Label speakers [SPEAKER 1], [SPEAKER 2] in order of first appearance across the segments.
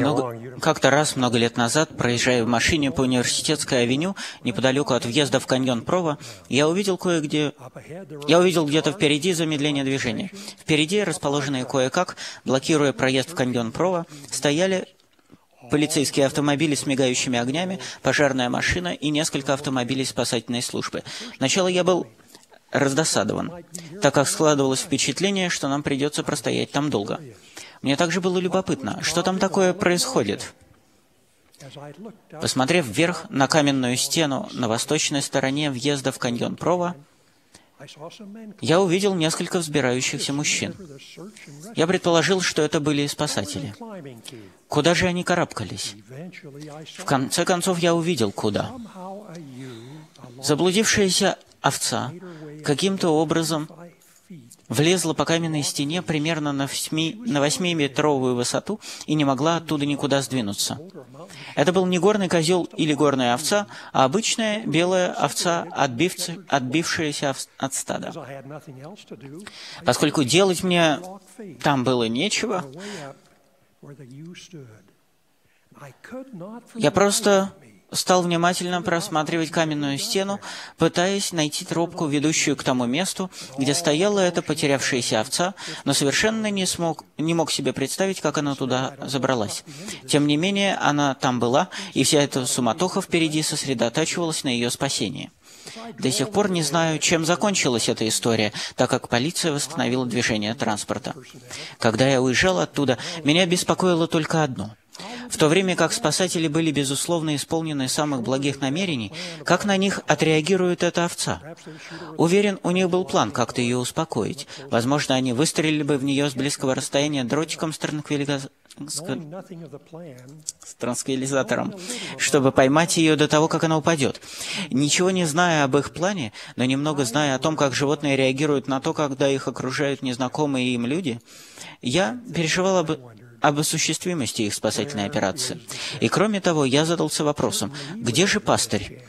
[SPEAKER 1] Много- Как-то раз, много лет назад, проезжая в машине по университетской авеню, неподалеку от въезда в каньон Прово, я увидел кое-где... Я увидел где-то впереди замедление движения. Впереди, расположенные кое-как, блокируя проезд в каньон Прово, стояли полицейские автомобили с мигающими огнями, пожарная машина и несколько автомобилей спасательной службы. Сначала я был раздосадован, так как складывалось впечатление, что нам придется простоять там долго. Мне также было любопытно, что там такое происходит. Посмотрев вверх на каменную стену на восточной стороне въезда в каньон
[SPEAKER 2] men
[SPEAKER 1] я увидел несколько взбирающихся мужчин. Я предположил, что это были спасатели. Куда же они карабкались? В конце концов, я увидел, куда. Заблудившаяся овца каким-то образом влезла по каменной стене примерно на 8 на восьмиметровую высоту и не могла оттуда никуда сдвинуться. Это был не горный козел или горная овца, а обычная белая овца, отбивцы- отбившаяся от стада. Поскольку делать мне там было нечего, я просто стал внимательно просматривать каменную стену, пытаясь найти тропку, ведущую к тому месту, где стояла эта потерявшаяся овца, но совершенно не, смог, не мог себе представить, как она туда забралась. Тем не менее, она там была, и вся эта суматоха впереди сосредотачивалась на ее спасении. До сих пор не знаю, чем закончилась эта история, так как полиция восстановила движение транспорта. Когда я уезжал оттуда, меня беспокоило только одно. В то время как спасатели были, безусловно, исполнены самых благих намерений, как на них отреагирует эта овца? Уверен, у них был план как-то ее успокоить. Возможно, они выстрелили бы в нее с близкого расстояния дротиком с транквилизатором, чтобы поймать ее до того, как она упадет. Ничего не зная об их плане, но немного зная о том, как животные реагируют на то, когда их окружают незнакомые им люди, я переживал об, об осуществимости их спасательной операции. И кроме того, я задался вопросом, где же пастырь?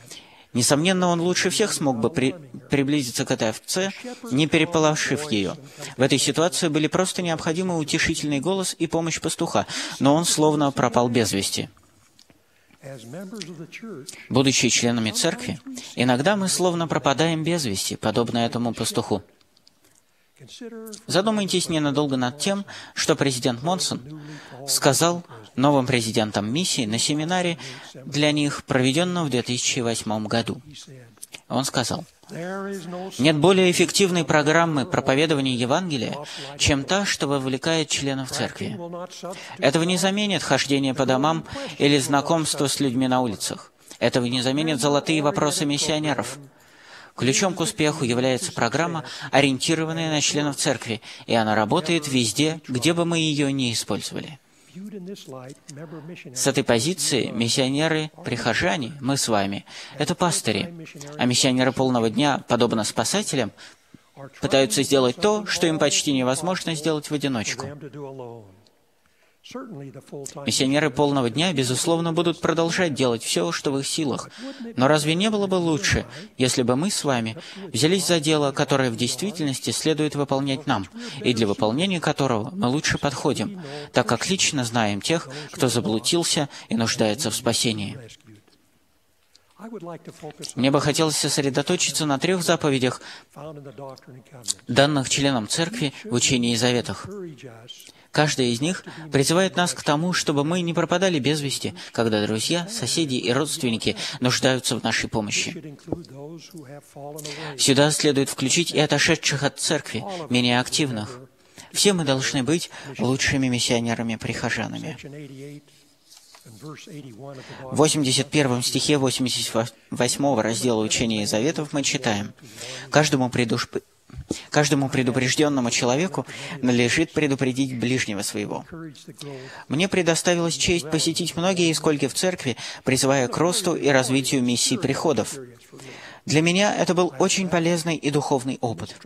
[SPEAKER 1] Несомненно, он лучше всех смог бы при- приблизиться к этой овце, не переполошив ее. В этой ситуации были просто необходимы утешительный голос и помощь пастуха, но он словно пропал без вести. Будучи членами церкви, иногда мы словно пропадаем без вести, подобно этому пастуху. Задумайтесь ненадолго над тем, что президент Монсон сказал новым президентам миссии на семинаре для них, проведенном в 2008 году. Он сказал, Нет более эффективной программы проповедования Евангелия, чем та, что вовлекает членов церкви. Этого не заменит хождение по домам или знакомство с людьми на улицах. Этого не заменит золотые вопросы миссионеров. Ключом к успеху является программа, ориентированная на членов церкви, и она работает везде, где бы мы ее не использовали. С этой позиции миссионеры, прихожане, мы с вами, это пастыри, а миссионеры полного дня, подобно спасателям, пытаются сделать то, что им почти невозможно сделать в одиночку. Миссионеры полного дня, безусловно, будут продолжать делать все, что в их силах. Но разве не было бы лучше, если бы мы с вами взялись за дело, которое в действительности следует выполнять нам, и для выполнения которого мы лучше подходим, так как лично знаем тех, кто заблудился и нуждается в спасении? Мне бы хотелось сосредоточиться на трех заповедях, данных членам церкви в учении и заветах. Каждая из них призывает нас к тому, чтобы мы не пропадали без вести, когда друзья, соседи и родственники нуждаются в нашей помощи. Сюда следует включить и отошедших от церкви, менее активных. Все мы должны быть лучшими миссионерами-прихожанами. В
[SPEAKER 2] Doctrine
[SPEAKER 1] 81 стихе 88 раздела Учения и Заветов мы читаем «Каждому, предуж... Каждому предупрежденному человеку надлежит предупредить ближнего своего». Мне предоставилась честь посетить многие искольки в церкви, призывая к росту и развитию миссий приходов. Для меня это был очень полезный и духовный опыт.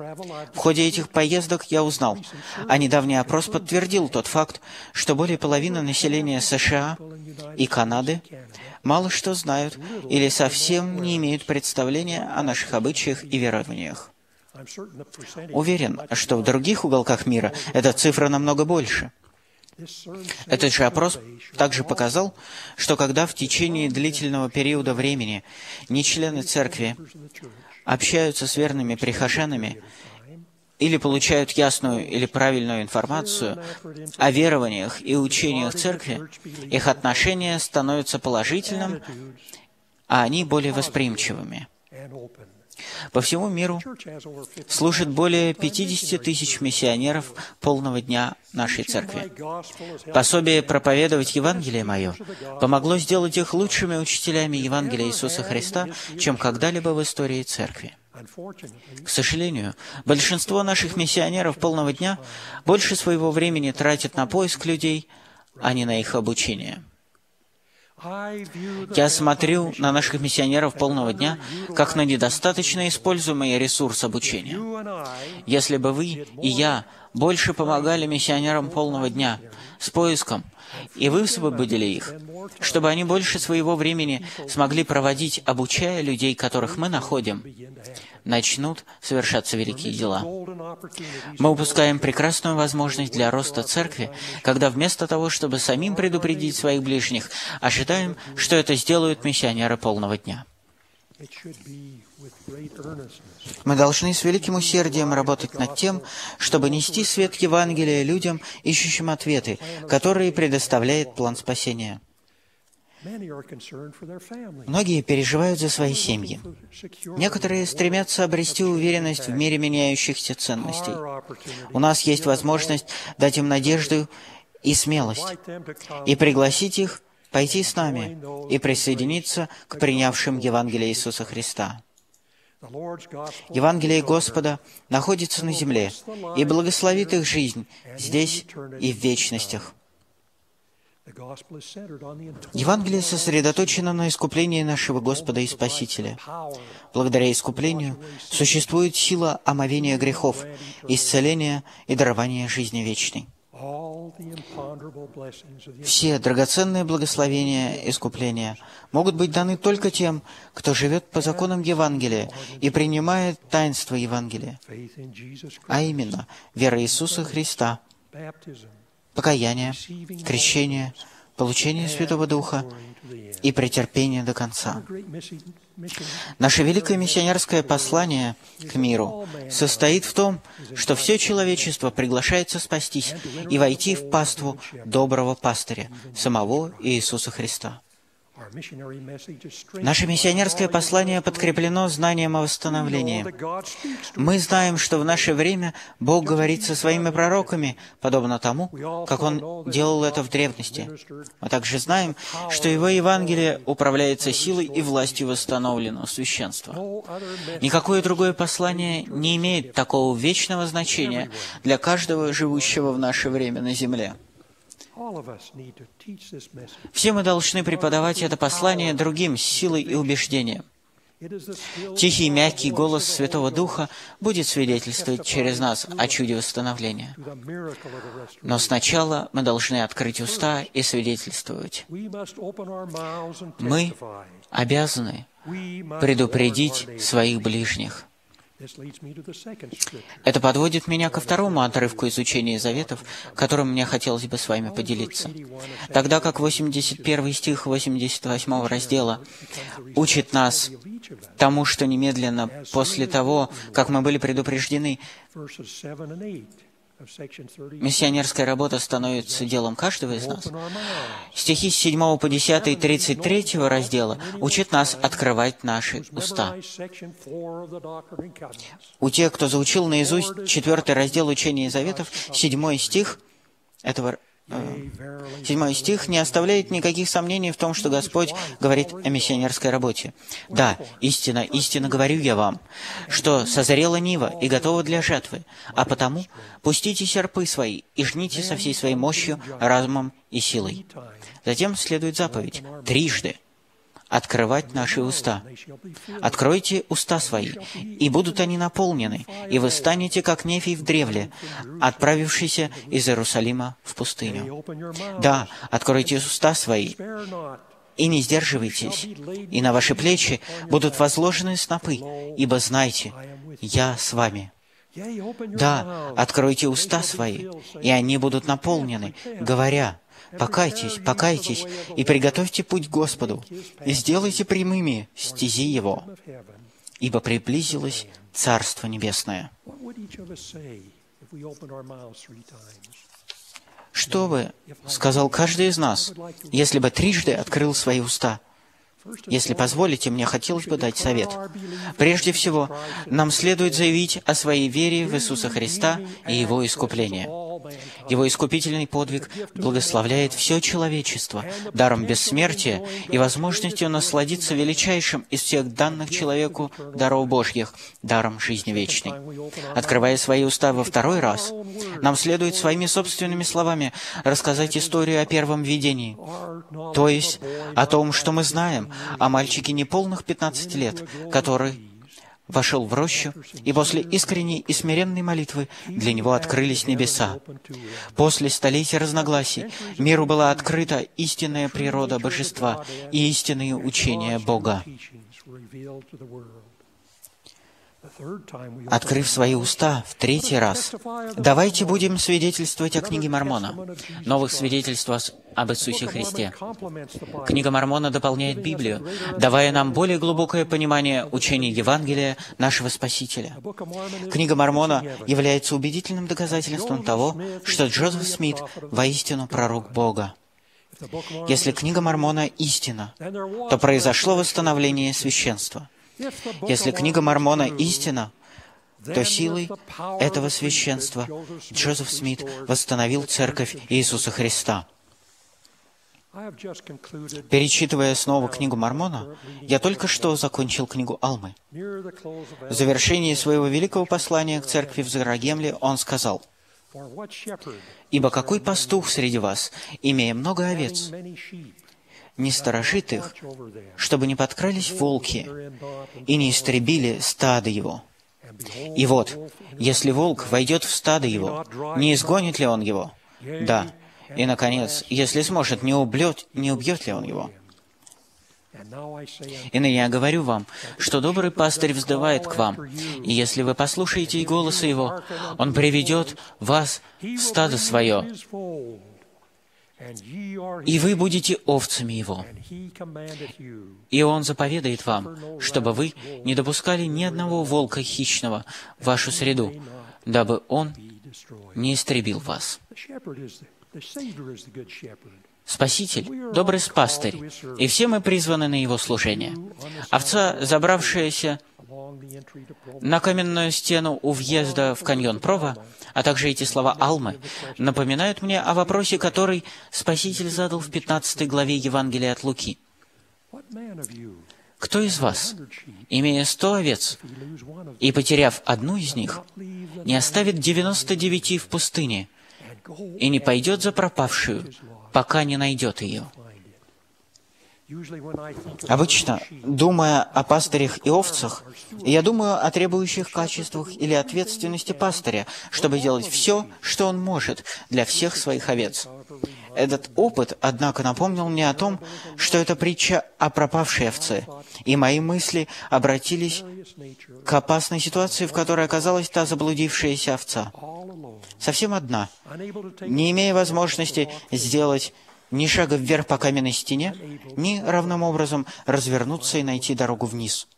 [SPEAKER 1] В ходе этих поездок я узнал, а недавний опрос подтвердил тот факт, что более половины населения США и Канады мало что знают или совсем не имеют представления о наших обычаях и верованиях. Уверен, что в других уголках мира эта цифра намного больше. Этот же опрос также показал, что когда в течение длительного периода времени не члены церкви общаются с верными прихожанами или получают ясную или правильную информацию о верованиях и учениях церкви, их отношение становится положительным, а они более восприимчивыми. По всему миру служит более 50 тысяч миссионеров полного дня нашей церкви. Пособие проповедовать Евангелие мое помогло сделать их лучшими учителями Евангелия Иисуса Христа, чем когда-либо в истории церкви. К сожалению, большинство наших миссионеров полного дня больше своего времени тратят на поиск людей, а не на их обучение. Я смотрю на наших миссионеров полного дня как на недостаточно используемый ресурс обучения. Если бы вы и я больше помогали миссионерам полного дня с поиском, и высвободили их, чтобы они больше своего времени смогли проводить, обучая людей, которых мы находим, начнут совершаться великие дела. Мы упускаем прекрасную возможность для роста церкви, когда вместо того, чтобы самим предупредить своих ближних, ожидаем, что это сделают миссионеры полного дня. Мы должны с великим усердием работать над тем, чтобы нести свет Евангелия людям, ищущим ответы, которые предоставляет план спасения. Многие переживают за свои семьи. Некоторые стремятся обрести уверенность в мире меняющихся ценностей. У нас есть возможность дать им надежду и смелость, и пригласить их пойти с нами и присоединиться к принявшим Евангелие Иисуса Христа. Евангелие Господа находится на земле и благословит их жизнь здесь и в вечностях. Евангелие сосредоточено на искуплении нашего Господа и Спасителя. Благодаря искуплению существует сила омовения грехов, исцеления и дарования жизни вечной. Все драгоценные благословения искупления могут быть даны только тем, кто живет по законам Евангелия и принимает таинство Евангелия, а именно вера Иисуса Христа, покаяние, крещение, получение Святого Духа и претерпение до конца. Наше великое миссионерское послание к миру состоит в том, что все человечество приглашается спастись и войти в паству доброго пастыря, самого Иисуса Христа. Наше миссионерское послание подкреплено знанием о восстановлении. Мы знаем, что в наше время Бог говорит со своими пророками, подобно тому, как Он делал это в древности. Мы также знаем, что Его Евангелие управляется силой и властью восстановленного священства. Никакое другое послание не имеет такого вечного значения для каждого живущего в наше время на земле. Все мы должны преподавать это послание другим с силой и убеждением. Тихий и мягкий голос Святого Духа будет свидетельствовать через нас о чуде восстановления. Но сначала мы должны открыть уста и свидетельствовать. Мы обязаны предупредить своих ближних. Это подводит меня ко второму отрывку изучения Заветов, которым мне хотелось бы с вами поделиться. Тогда как 81 стих 88 раздела учит нас тому, что немедленно после того, как мы были предупреждены, Миссионерская работа становится делом каждого из нас. Стихи с 7 по 10 и 33 раздела учат нас открывать наши уста. У тех, кто заучил наизусть 4 раздел учения Заветов, 7 стих этого Седьмой стих не оставляет никаких сомнений в том, что Господь говорит о миссионерской работе. «Да, истинно, истинно говорю я вам, что созрела нива и готова для жатвы, а потому пустите серпы свои и жните со всей своей мощью, разумом и силой». Затем следует заповедь «трижды» открывать наши уста. Откройте уста свои, и будут они наполнены, и вы станете, как Нефий в древле, отправившийся из Иерусалима в пустыню. Да, откройте уста свои, и не сдерживайтесь, и на ваши плечи будут возложены снопы, ибо знайте, я с вами. Да, откройте уста свои, и они будут наполнены, говоря, «Покайтесь, покайтесь, и приготовьте путь Господу, и сделайте прямыми стези Его, ибо приблизилось Царство Небесное». Что бы сказал каждый из нас, если бы трижды открыл свои уста – если позволите, мне хотелось бы дать совет. Прежде всего, нам следует заявить о своей вере в Иисуса Христа и Его искупление. Его искупительный подвиг благословляет все человечество даром бессмертия и возможностью насладиться величайшим из всех данных человеку даров Божьих, даром жизни вечной. Открывая свои уста во второй раз, нам следует своими собственными словами рассказать историю о первом видении, то есть о том, что мы знаем о мальчике неполных 15 лет, который вошел в рощу, и после искренней и смиренной молитвы для него открылись небеса. После столетий разногласий миру была открыта истинная природа Божества и истинные учения Бога. Открыв свои уста в третий раз, давайте будем свидетельствовать о книге Мормона, новых свидетельств об Иисусе Христе. Книга Мормона дополняет Библию, давая нам более глубокое понимание учения Евангелия нашего Спасителя. Книга Мормона является убедительным доказательством того, что Джозеф Смит воистину пророк Бога. Если книга Мормона истина, то произошло восстановление священства – если книга Мормона истина, то силой этого священства Джозеф Смит восстановил Церковь Иисуса Христа. Перечитывая снова книгу Мормона, я только что закончил книгу Алмы. В завершении своего великого послания к церкви в Зарагемле он сказал, «Ибо какой пастух среди вас, имея много овец, не сторожит их, чтобы не подкрались волки и не истребили стадо его. И вот, если волк войдет в стадо его, не изгонит ли он его? Да. И, наконец, если сможет, не убьет, не убьет ли он его? И ныне я говорю вам, что добрый пастырь вздывает к вам, и если вы послушаете голоса его, он приведет вас в стадо свое, и вы будете овцами Его. И Он заповедает вам, чтобы вы не допускали ни одного волка хищного в вашу среду, дабы Он не истребил вас. Спаситель, добрый пастырь, и все мы призваны на Его служение. Овца, забравшаяся на каменную стену у въезда в каньон Прова, а также эти слова Алмы, напоминают мне о вопросе, который Спаситель задал в 15 главе Евангелия от Луки. Кто из вас, имея сто овец и потеряв одну из них, не оставит девяносто девяти в пустыне и не пойдет за пропавшую, пока не найдет ее? Обычно, думая о пастырях и овцах, я думаю о требующих качествах или ответственности пастыря, чтобы делать все, что он может для всех своих овец. Этот опыт, однако, напомнил мне о том, что это притча о пропавшей овце, и мои мысли обратились к опасной ситуации, в которой оказалась та заблудившаяся овца. Совсем одна, не имея возможности сделать ни шага вверх по каменной стене, ни равным образом развернуться и найти дорогу вниз.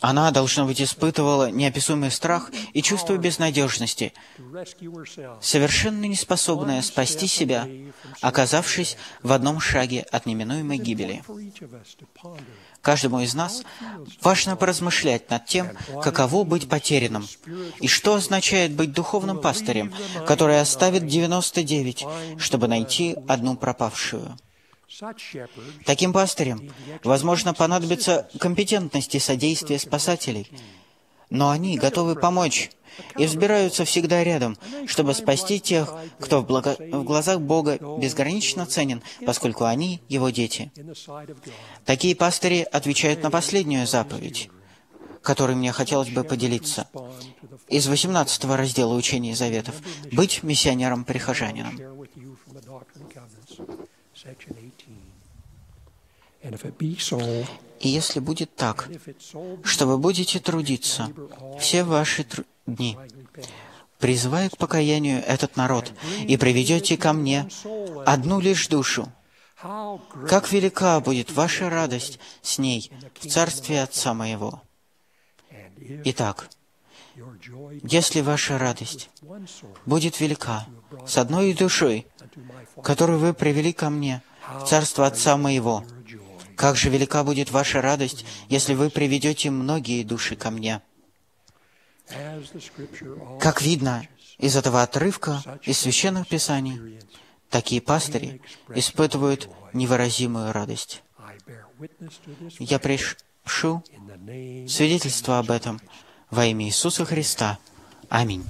[SPEAKER 1] Она, должно быть, испытывала неописуемый страх и чувство безнадежности, совершенно неспособная спасти себя, оказавшись в одном шаге от неминуемой гибели. Каждому из нас важно поразмышлять над тем, каково быть потерянным, и что означает быть духовным пастырем, который оставит 99, чтобы найти одну пропавшую. Таким пастырям, возможно, понадобится компетентность и содействие спасателей, но они готовы помочь и взбираются всегда рядом, чтобы спасти тех, кто в, благо... в глазах Бога безгранично ценен, поскольку они Его дети. Такие пастыри отвечают на последнюю заповедь, которой мне хотелось бы поделиться. Из 18 раздела Учения Заветов «Быть миссионером-прихожанином». И если будет так, что вы будете трудиться все ваши тру- дни, призывая к покаянию этот народ, и приведете ко мне одну лишь душу, как велика будет ваша радость с ней в царстве Отца моего. Итак, если ваша радость будет велика с одной душой, которую вы привели ко мне в царство Отца моего. Как же велика будет ваша радость, если вы приведете многие души ко мне. Как видно из этого отрывка из Священных Писаний, такие пастыри испытывают невыразимую радость. Я
[SPEAKER 2] name
[SPEAKER 1] свидетельство об этом во имя Иисуса Христа. Аминь.